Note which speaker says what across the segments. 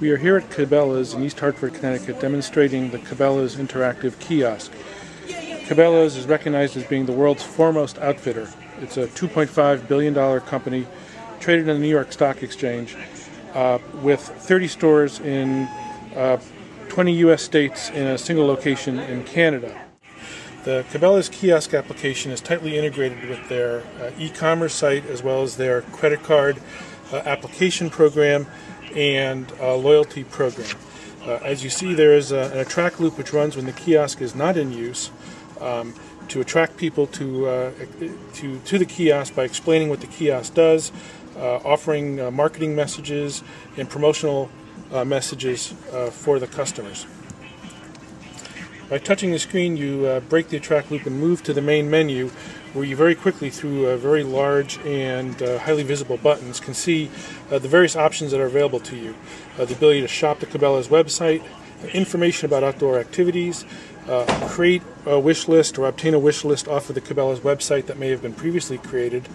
Speaker 1: We are here at Cabela's in East Hartford, Connecticut, demonstrating the Cabela's interactive kiosk. Cabela's is recognized as being the world's foremost outfitter. It's a $2.5 billion company traded on the New York Stock Exchange uh, with 30 stores in uh, 20 U.S. states in a single location in Canada. The Cabela's kiosk application is tightly integrated with their uh, e-commerce site as well as their credit card uh, application program and loyalty program. Uh, as you see, there is a, an attract loop which runs when the kiosk is not in use um, to attract people to, uh, to, to the kiosk by explaining what the kiosk does, uh, offering uh, marketing messages and promotional uh, messages for the customers. By touching the screen, you break the attract loop and move to the main menu where you very quickly, through uh, very large and uh, highly visible buttons, can see uh, the various options that are available to you. Uh, the ability to shop the Cabela's website, information about outdoor activities, uh, create a wish list or obtain a wish list off of the Cabela's website that may have been previously created,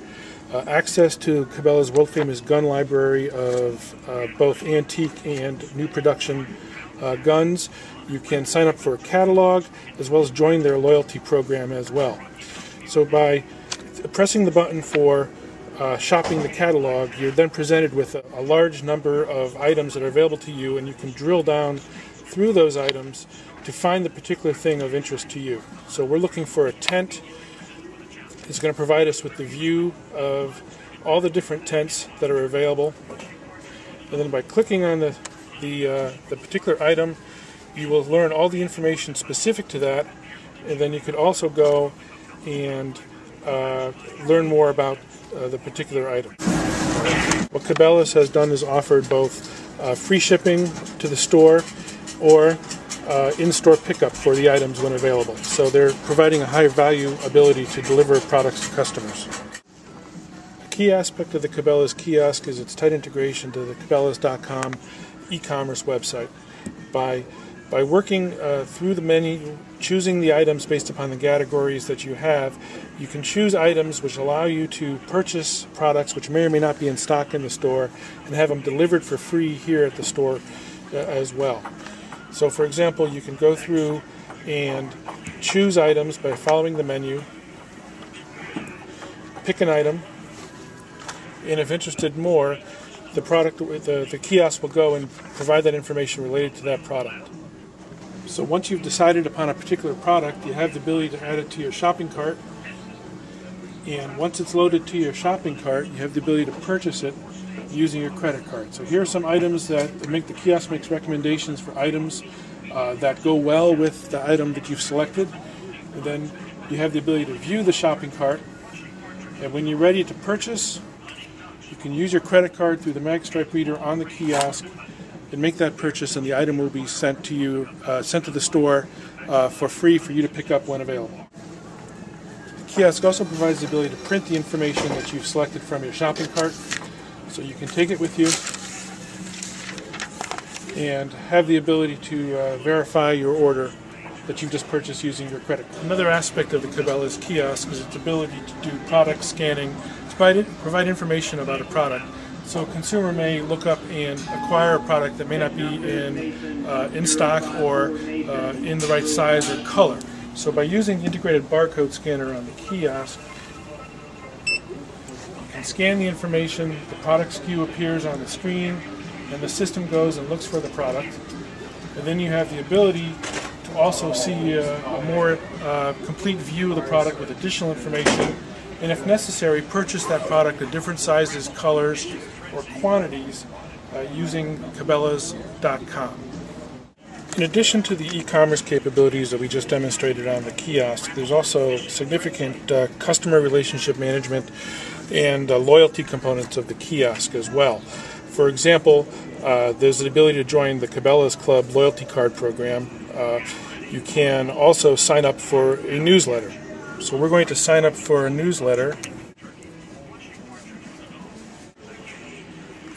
Speaker 1: uh, access to Cabela's world famous gun library of both antique and new production guns. You can sign up for a catalog as well as join their loyalty program as well. So by pressing the button for uh, shopping the catalog, you're then presented with a, a, large number of items that are available to you, and you can drill down through those items to find the particular thing of interest to you. So we're looking for a tent. It's going to provide us with the view of all the different tents that are available. And then by clicking on the, the, uh, the particular item, you will learn all the information specific to that. And then you could also go and uh, learn more about uh, the particular item. What Cabela's has done is offered both uh, free shipping to the store or uh, in-store pickup for the items when available. So they're providing a high value ability to deliver products to customers. A key aspect of the Cabela's kiosk is its tight integration to the Cabela's.com e-commerce website. By by working uh, through the menu, choosing the items based upon the categories that you have, you can choose items which allow you to purchase products which may or may not be in stock in the store and have them delivered for free here at the store uh, as well. So, for example, you can go through and choose items by following the menu, pick an item, and if interested more, the product, the, the kiosk will go and provide that information related to that product. So once you've decided upon a particular product, you have the ability to add it to your shopping cart. And once it's loaded to your shopping cart, you have the ability to purchase it using your credit card. So here are some items that make the kiosk makes recommendations for items uh, that go well with the item that you've selected. And then you have the ability to view the shopping cart. And when you're ready to purchase, you can use your credit card through the MagStripe reader on the kiosk and make that purchase, and the item will be sent to you, uh, sent to the store uh, for free for you to pick up when available. The kiosk also provides the ability to print the information that you've selected from your shopping cart, so you can take it with you and have the ability to uh, verify your order that you've just purchased using your credit card. Another aspect of the Cabela's kiosk is its ability to do product scanning to provide, provide information about a product. So a consumer may look up and acquire a product that may not be in, uh, in stock or uh, in the right size or color. So by using the integrated barcode scanner on the kiosk, you can scan the information, the product SKU appears on the screen, and the system goes and looks for the product. And then you have the ability to also see a, a more uh, complete view of the product with additional information and if necessary, purchase that product in different sizes, colors, or quantities uh, using Cabela's.com. In addition to the e-commerce capabilities that we just demonstrated on the kiosk, there's also significant uh, customer relationship management and uh, loyalty components of the kiosk as well. For example, uh, there's the ability to join the Cabela's Club loyalty card program. Uh, you can also sign up for a newsletter so we're going to sign up for a newsletter.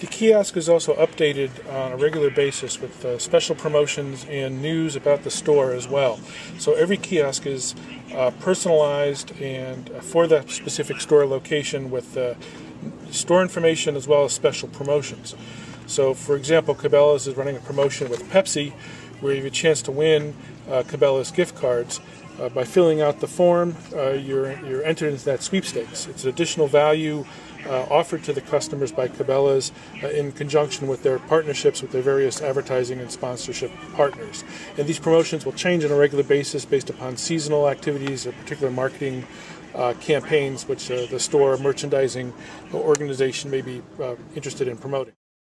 Speaker 1: The kiosk is also updated on a regular basis with uh, special promotions and news about the store as well. So every kiosk is uh, personalized and uh, for that specific store location with uh, store information as well as special promotions. So, for example, Cabela's is running a promotion with Pepsi where you have a chance to win uh, Cabela's gift cards. Uh, by filling out the form, uh, you're, you're entered into that sweepstakes. It's additional value uh, offered to the customers by Cabela's uh, in conjunction with their partnerships with their various advertising and sponsorship partners. And these promotions will change on a regular basis based upon seasonal activities or particular marketing uh, campaigns which uh, the store merchandising organization may be interested in promoting.